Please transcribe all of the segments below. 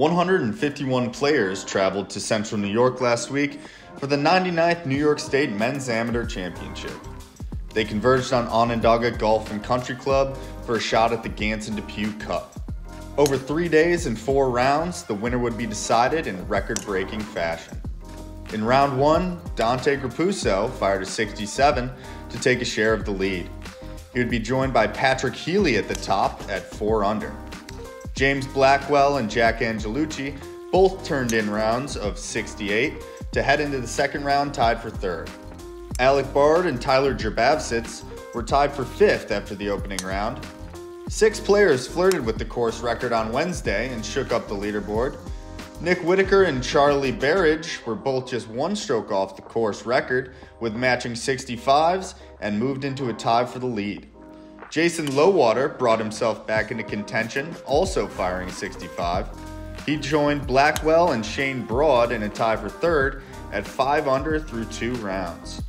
151 players traveled to central New York last week for the 99th New York State Men's Amateur Championship. They converged on Onondaga Golf and Country Club for a shot at the Ganson Depew Cup. Over three days and four rounds, the winner would be decided in record breaking fashion. In round one, Dante Grapuso fired a 67 to take a share of the lead. He would be joined by Patrick Healy at the top at 4 under. James Blackwell and Jack Angelucci both turned in rounds of 68 to head into the second round tied for third. Alec Bard and Tyler Gerbavsits were tied for fifth after the opening round. Six players flirted with the course record on Wednesday and shook up the leaderboard. Nick Whitaker and Charlie Berridge were both just one stroke off the course record with matching 65s and moved into a tie for the lead. Jason Lowwater brought himself back into contention, also firing 65. He joined Blackwell and Shane Broad in a tie for third at 5 under through two rounds.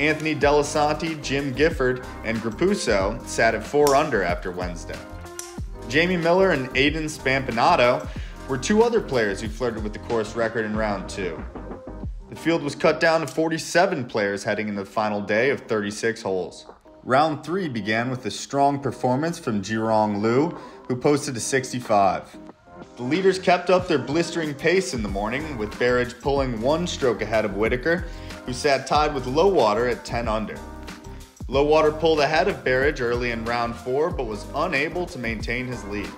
Anthony Delasanti, Jim Gifford, and Grapuso sat at 4 under after Wednesday. Jamie Miller and Aiden Spampinato were two other players who flirted with the course record in round two. The field was cut down to 47 players heading into the final day of 36 holes. Round three began with a strong performance from Jirong Liu, who posted a 65. The leaders kept up their blistering pace in the morning, with Berridge pulling one stroke ahead of Whitaker, who sat tied with Lowwater at 10 under. Lowwater pulled ahead of Berridge early in round four, but was unable to maintain his lead.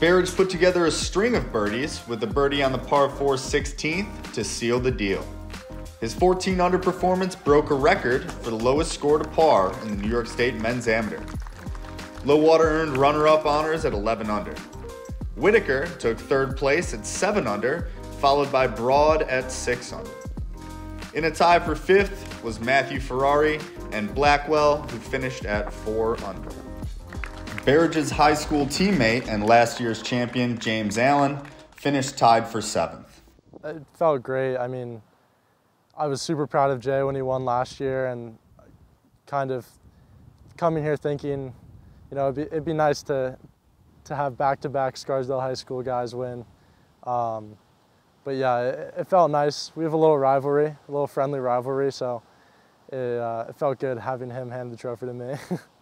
Berridge put together a string of birdies, with a birdie on the par 4 16th to seal the deal. His 14 under performance broke a record for the lowest score to par in the New York State men's amateur. Lowwater earned runner up honors at 11 under. Whitaker took third place at 7 under, followed by Broad at 6 under. In a tie for fifth was Matthew Ferrari and Blackwell, who finished at 4 under. Berridge's high school teammate and last year's champion, James Allen, finished tied for seventh. It felt great. I mean, I was super proud of Jay when he won last year, and kind of coming here thinking, you know, it'd be, it'd be nice to to have back-to-back Scarsdale High School guys win. Um, but yeah, it, it, felt nice. We have a little rivalry, a little friendly rivalry, so it, uh, it felt good having him hand the trophy to me.